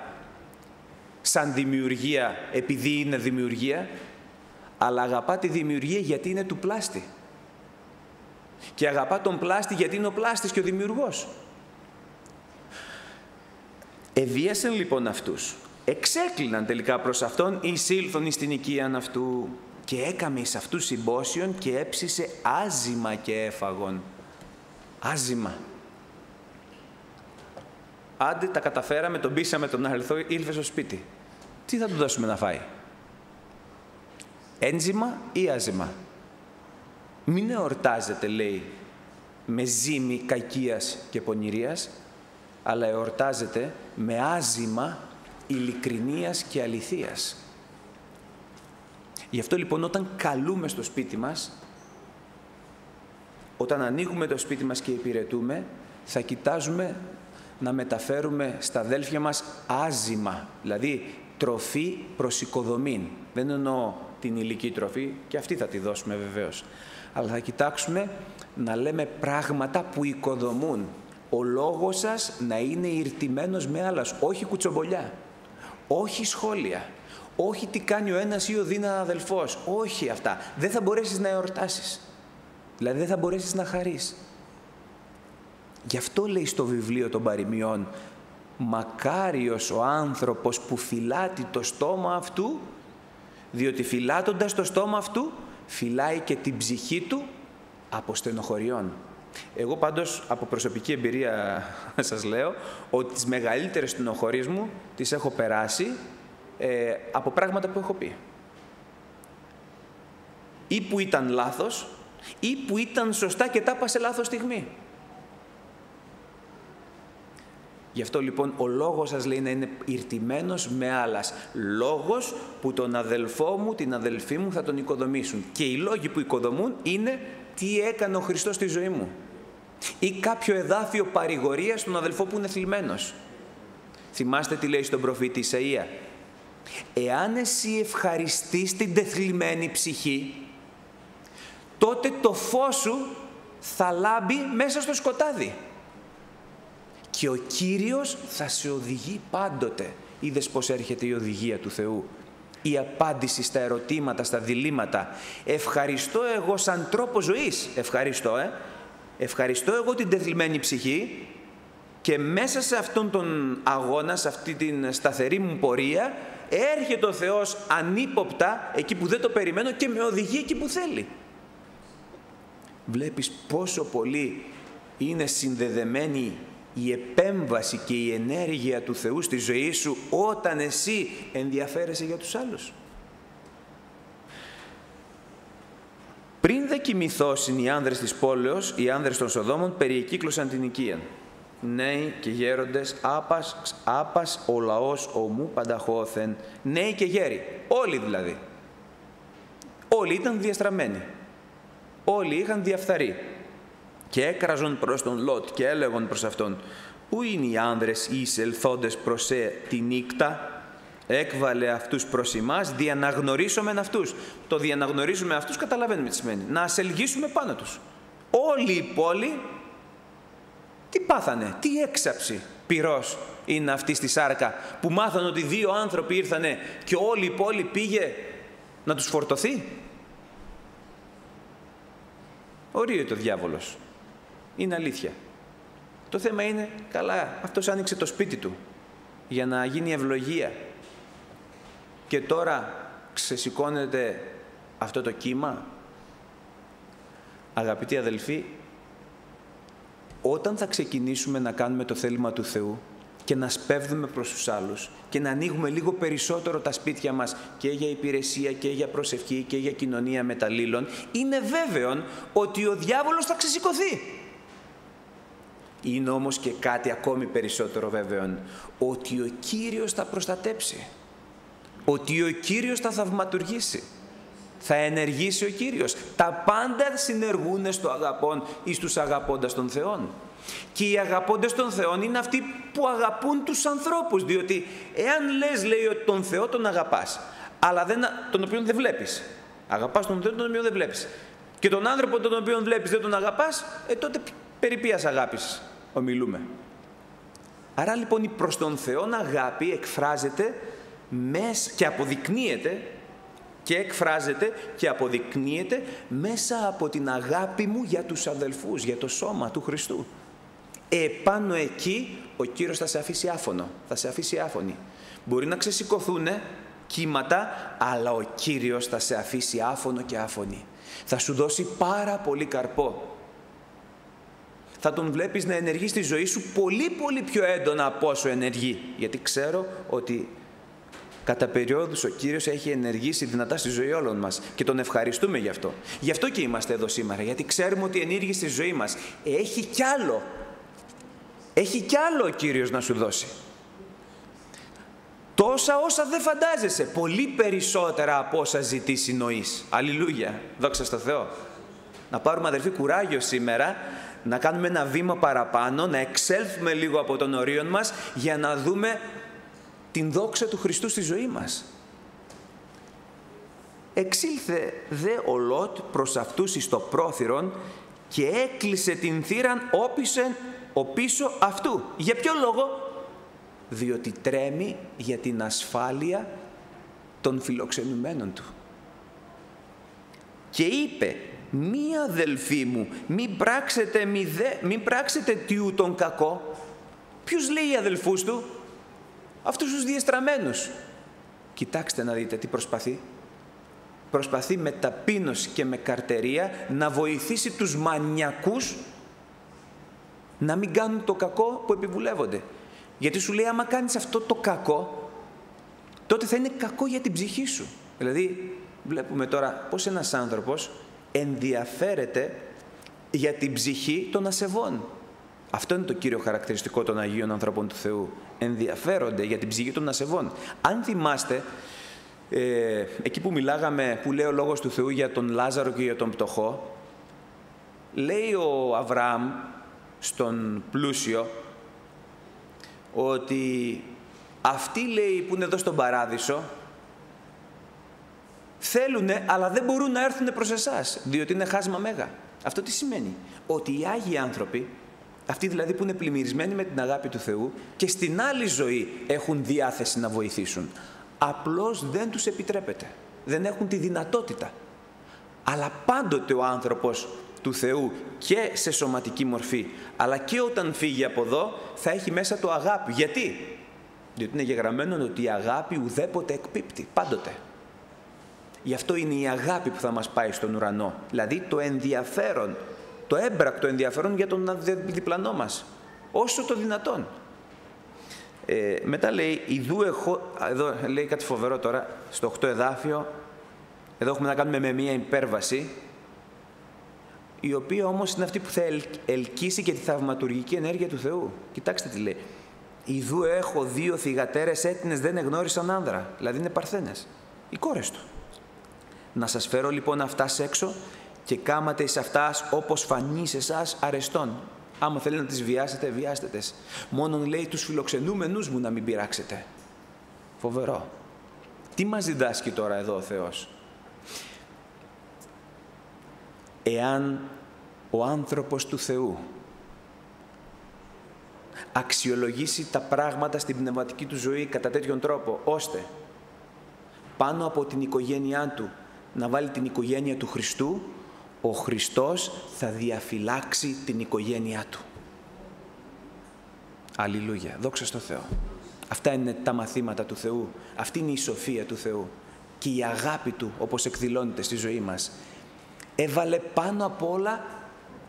Speaker 1: σαν δημιουργία επειδή είναι δημιουργία, αλλά αγαπά τη δημιουργία γιατί είναι του πλάστη. Και αγαπά τον πλάστη γιατί είναι ο πλάστης και ο δημιουργός. Εβίασαν λοιπόν αυτούς. Εξέκλειναν τελικά προς αυτόν, εισήλθον εις την οικίαν αυτού και έκαμε εις αυτούς συμπόσιον και έψησε άζημα και έφαγον. Άζημα. Άντε τα καταφέραμε, τον πείσαμε τον αληθό, ήλθε στο σπίτι. Τι θα του δώσουμε να φάει; Ένζημα ή άζημα; Μην εορτάζετε, λέει, με ζύμη κακίας και πονηρίας, αλλά εορτάζετε με άζημα ειλικρινίας και αληθείας. Γι' αυτό λοιπόν όταν καλούμε στο σπίτι μας, όταν ανοίγουμε το σπίτι μας και υπηρετούμε, θα κοιτάζουμε να μεταφέρουμε στα αδέλφια μας άζημα, δηλαδή τροφή προς οικοδομήν. Δεν εννοώ την υλική τροφή, και αυτή θα τη δώσουμε βεβαίως. Αλλά θα κοιτάξουμε να λέμε πράγματα που οικοδομούν. Ο λόγος σας να είναι ηρτημένος με άλλας, όχι κουτσομπολιά, όχι σχόλια, όχι τι κάνει ο ένας ή ο δίνα αδελφός, όχι αυτά. Δεν θα μπορέσεις να εορτάσεις. Δηλαδή δεν θα μπορέσεις να χαρείς. Γι' αυτό λέει στο βιβλίο των παροιμιών «Μακάριος ο άνθρωπος που φυλάτει το στόμα αυτού, διότι φυλάτοντας το στόμα αυτού, φυλάει και την ψυχή του από στενοχωριών». Εγώ πάντως από προσωπική εμπειρία σας λέω ότι τις μεγαλύτερες στενοχωρίες μου τις έχω περάσει ε, από πράγματα που έχω πει. Ή που ήταν λάθος, ή που ήταν σωστά και τα είπα σε λάθος στιγμή. Γι' αυτό λοιπόν ο λόγος σας λέει να είναι ηρτημένος με άλλας. Λόγος που τον αδελφό μου, την αδελφή μου θα τον οικοδομήσουν. Και οι λόγοι που οικοδομούν είναι τι έκανε ο Χριστός στη ζωή μου. Ή κάποιο εδάφιο παρηγορίας στον αδελφό που είναι θλιμμένος. Θυμάστε τι λέει στον προφήτη Ισαΐα. Εάν εσύ ευχαριστείς την τεθλιμμένη ψυχή, τότε το φως σου θα λάμπει μέσα στο σκοτάδι. Και ο Κύριος θα σε οδηγεί πάντοτε. Είδες πώς έρχεται η οδηγία του Θεού. Η απάντηση στα ερωτήματα, στα διλήμματα. Ευχαριστώ εγώ σαν τρόπο ζωής. Ευχαριστώ, ε. Ευχαριστώ εγώ την τεθλιμμένη ψυχή και μέσα σε αυτόν τον αγώνα, σε αυτή την σταθερή μου πορεία, έρχεται ο Θεός ανύποπτα εκεί που δεν το περιμένω και με οδηγεί εκεί που θέλει. Βλέπεις πόσο πολύ είναι συνδεδεμένη η επέμβαση και η ενέργεια του Θεού στη ζωή σου όταν εσύ ενδιαφέρεσαι για τους άλλους. Πριν δε κοιμηθώσουν οι άνδρες της πόλεως, οι άνδρες των Σοδόμων περιεκύκλωσαν την οικία νέοι και γέροντες, άπας, άπας ο λαός ομού πανταχώθεν, νέοι και γέροι, όλοι δηλαδή. Όλοι ήταν διαστραμμένοι. Όλοι είχαν διαφθαρεί. Και έκραζον προς τον Λότ και έλεγον προς αυτόν, «Πού είναι οι άνδρες οι εισελθόντες προς ε, τη νύκτα, έκβαλε αυτούς προς εμάς, διαναγνωρίσουμε αυτούς». Το διαναγνωρίζουμε αυτούς καταλαβαίνουμε τι σημαίνει. Να ασελγίσουμε πάνω τους. Όλη η πόλη τι πάθανε, τι έξαψη πυρός είναι αυτή στη σάρκα που μάθανε ότι δύο άνθρωποι ήρθανε και όλη η πόλη πήγε να τους φορτωθεί; Ορίω το διάβολος. Είναι αλήθεια. Το θέμα είναι, καλά, αυτός άνοιξε το σπίτι του για να γίνει ευλογία. Και τώρα ξεσηκώνεται αυτό το κύμα. Αγαπητοί αδελφοί, όταν θα ξεκινήσουμε να κάνουμε το θέλημα του Θεού, και να σπέβδουμε προς τους άλλους και να ανοίγουμε λίγο περισσότερο τα σπίτια μας και για υπηρεσία και για προσευχή και για κοινωνία μεταλλήλων, είναι βέβαιο ότι ο διάβολος θα ξεσηκωθεί. Είναι όμως και κάτι ακόμη περισσότερο βέβαιο, ότι ο Κύριος θα προστατέψει, ότι ο Κύριος θα θαυματουργήσει, θα ενεργήσει ο Κύριος. Τα πάντα συνεργούν στο αγαπών ή στους αγαπώντας των Θεών. Και οι αγαπώντες των Θεών είναι αυτοί που αγαπούν τους ανθρώπους, διότι εάν λες, λέει, ότι τον Θεό τον αγαπάς, αλλά δεν, τον οποίο δεν βλέπεις. Αγαπάς τον Θεό τον οποίο δεν βλέπεις. Και τον άνθρωπο τον οποίο βλέπεις δεν τον αγαπάς, ε, τότε περί ποιας αγάπης ομιλούμε; Άρα λοιπόν η προς τον Θεόν αγάπη εκφράζεται μες και αποδεικνύεται και εκφράζεται και αποδεικνύεται μέσα από την αγάπη μου για τους αδελφούς, για το σώμα του Χριστού. Επάνω εκεί ο Κύριος θα σε αφήσει άφωνο, θα σε αφήσει άφωνη. Μπορεί να ξεσηκωθούν κύματα, αλλά ο Κύριος θα σε αφήσει άφωνο και άφωνη. Θα σου δώσει πάρα πολύ καρπό. Θα τον βλέπεις να ενεργεί στη ζωή σου πολύ πολύ πιο έντονα από όσο ενεργεί. Γιατί ξέρω ότι κατά περιόδους ο Κύριος έχει ενεργήσει δυνατά στη ζωή όλων μας και τον ευχαριστούμε γι' αυτό. Γι' αυτό και είμαστε εδώ σήμερα, γιατί ξέρουμε ότι ενήργει στη ζωή μας. Έχει κι άλλο έχει κι άλλο ο Κύριος να σου δώσει. Τόσα όσα δεν φαντάζεσαι, πολύ περισσότερα από όσα ζητήσει νοείς. Αλληλούια, δόξα στο Θεό. Να πάρουμε αδερφοί κουράγιο σήμερα, να κάνουμε ένα βήμα παραπάνω, να εξέλθουμε λίγο από τον ορίον μας για να δούμε την δόξα του Χριστού στη ζωή μας. Εξήλθε δε ο Λότ προς αυτούς εις το πρόθυρον και έκλεισε την θύραν όπισεν ο πίσω αυτού. Για ποιο λόγο; Διότι τρέμει για την ασφάλεια των φιλοξενουμένων του. Και είπε, μη αδελφοί μου, μην πράξετε, μη δε, μην πράξετε τιού τον κακό. Ποιους λέει οι αδελφούς του; Αυτούς τους διεστραμμένους. Κοιτάξτε να δείτε τι προσπαθεί. Προσπαθεί με ταπείνωση και με καρτερία να βοηθήσει τους μανιακούς να μην κάνουν το κακό που επιβουλεύονται. Γιατί σου λέει, άμα κάνεις αυτό το κακό, τότε θα είναι κακό για την ψυχή σου. Δηλαδή, βλέπουμε τώρα πώς ένας άνθρωπος ενδιαφέρεται για την ψυχή των ασεβών. Αυτό είναι το κύριο χαρακτηριστικό των Αγίων ανθρώπων του Θεού. Ενδιαφέρονται για την ψυχή των ασεβών. Αν θυμάστε, ε, εκεί που μιλάγαμε, που λέει ο Λόγος του Θεού για τον Λάζαρο και για τον Πτωχό, λέει ο Αβραάμ στον πλούσιο ότι αυτοί λέει που είναι εδώ στον παράδεισο θέλουν αλλά δεν μπορούν να έρθουν προς εσάς διότι είναι χάσμα μέγα. Αυτό τι σημαίνει; Ότι οι Άγιοι άνθρωποι, αυτοί δηλαδή που είναι πλημμυρισμένοι με την αγάπη του Θεού και στην άλλη ζωή έχουν διάθεση να βοηθήσουν. Απλώς δεν τους επιτρέπεται. Δεν έχουν τη δυνατότητα. Αλλά πάντοτε ο άνθρωπος του Θεού και σε σωματική μορφή, αλλά και όταν φύγει από εδώ θα έχει μέσα το αγάπη. Γιατί; Διότι είναι γεγραμμένο ότι η αγάπη ουδέποτε εκπίπτει, πάντοτε. Γι' αυτό είναι η αγάπη που θα μας πάει στον ουρανό. Δηλαδή το ενδιαφέρον, το έμπρακτο ενδιαφέρον για τον διπλανό μας. Όσο το δυνατόν. Ε, μετά λέει, Ιδού έχω, εδώ λέει κάτι φοβερό τώρα, στο 8 εδάφιο, εδώ έχουμε να κάνουμε με μία υπέρβαση, η οποία όμως είναι αυτή που θα ελκύσει και τη θαυματουργική ενέργεια του Θεού. Κοιτάξτε τι λέει. Ιδού έχω δύο θυγατέρες έτινες δεν εγνώρισαν άνδρα, δηλαδή είναι παρθένες, οι κόρες του. Να σας φέρω λοιπόν αυτάς έξω και κάματε εις αυτάς όπως φανείς σε εσάς αρεστών. Άμα θέλετε να τις βιάσετε, βιάστε τες. Μόνον λέει τους φιλοξενούμενους μου να μην πειράξετε. Φοβερό. Τι μας διδάσκει τώρα εδώ ο Θεός; Εάν ο άνθρωπος του Θεού αξιολογήσει τα πράγματα στην πνευματική του ζωή κατά τέτοιον τρόπο, ώστε πάνω από την οικογένειά του να βάλει την οικογένεια του Χριστού, ο Χριστός θα διαφυλάξει την οικογένειά του. Αλληλούια. Δόξα στο Θεό. Αυτά είναι τα μαθήματα του Θεού. Αυτή είναι η σοφία του Θεού. Και η αγάπη Του, όπως εκδηλώνεται στη ζωή μας έβαλε πάνω απ' όλα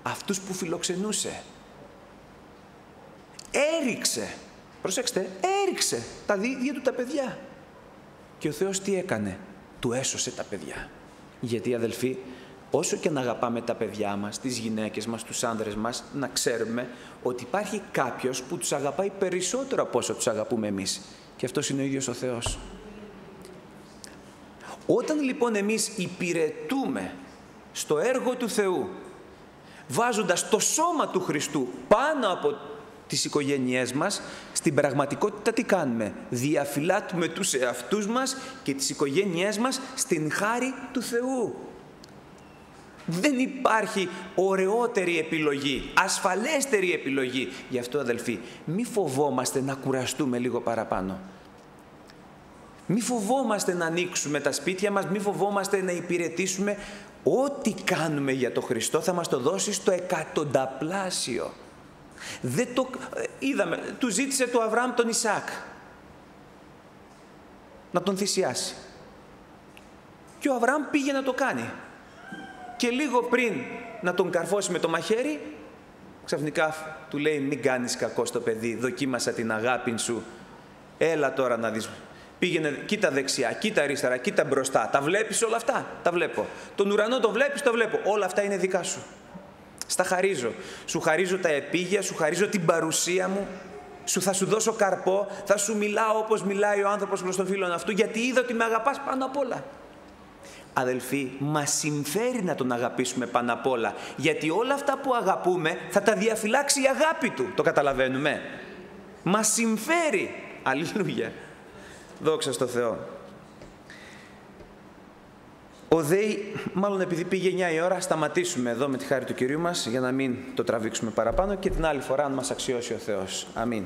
Speaker 1: αυτούς που φιλοξενούσε. Έριξε προσέξτε, έριξε τα ίδια του τα παιδιά. Και ο Θεός τι έκανε, του έσωσε τα παιδιά. Γιατί αδελφοί, όσο και να αγαπάμε τα παιδιά μας, τις γυναίκες μας, τους άνδρες μας, να ξέρουμε ότι υπάρχει κάποιος που τους αγαπάει περισσότερο από όσο τους αγαπούμε εμείς. Και αυτός είναι ο ίδιος ο Θεός. Όταν λοιπόν εμείς υπηρετούμε στο έργο του Θεού, βάζοντας το σώμα του Χριστού πάνω από τις οικογένειές μας, στην πραγματικότητα τι κάνουμε; Διαφυλάτουμε τους εαυτούς μας και τις οικογένειές μας στην χάρη του Θεού. Δεν υπάρχει ωραιότερη επιλογή, ασφαλέστερη επιλογή. Γι' αυτό αδελφοί, μη φοβόμαστε να κουραστούμε λίγο παραπάνω. Μη φοβόμαστε να ανοίξουμε τα σπίτια μας, μη φοβόμαστε να υπηρετήσουμε. Ό,τι κάνουμε για το Χριστό θα μας το δώσει στο εκατονταπλάσιο. Δεν το... Ε, είδαμε, του ζήτησε το Αβραάμ τον Ισaac να τον θυσιάσει. Και ο Αβραάμ πήγε να το κάνει. Και λίγο πριν να τον καρφώσει με το μαχαίρι, ξαφνικά του λέει μην κάνεις κακό στο παιδί, δοκίμασα την αγάπη σου, έλα τώρα να δεις. Πήγαινε, κοίτα δεξιά, κοίτα αριστερά, κοίτα μπροστά. Τα βλέπεις όλα αυτά, τα βλέπω. Τον ουρανό το βλέπεις, το βλέπω. Όλα αυτά είναι δικά σου. Στα χαρίζω. Σου χαρίζω τα επίγεια, σου χαρίζω την παρουσία μου. Σου θα σου δώσω καρπό, θα σου μιλάω όπως μιλάει ο άνθρωπος προς τον φίλον αυτού, γιατί είδα ότι με αγαπάς πάνω απ' όλα. Αδελφοί, μας συμφέρει να τον αγαπήσουμε πάνω απ' όλα, γιατί όλα αυτά που αγαπούμε θα τα διαφυλάξει η αγάπη του. Το καταλαβαίνουμε. Μας συμφέρει. Αλληλούια. Δόξα στο Θεό. Ο ΔΕΗ, μάλλον επειδή πήγε 9 η ώρα, σταματήσουμε εδώ με τη χάρη του Κυρίου μας για να μην το τραβήξουμε παραπάνω και την άλλη φορά αν μας αξιώσει ο Θεός. Αμήν.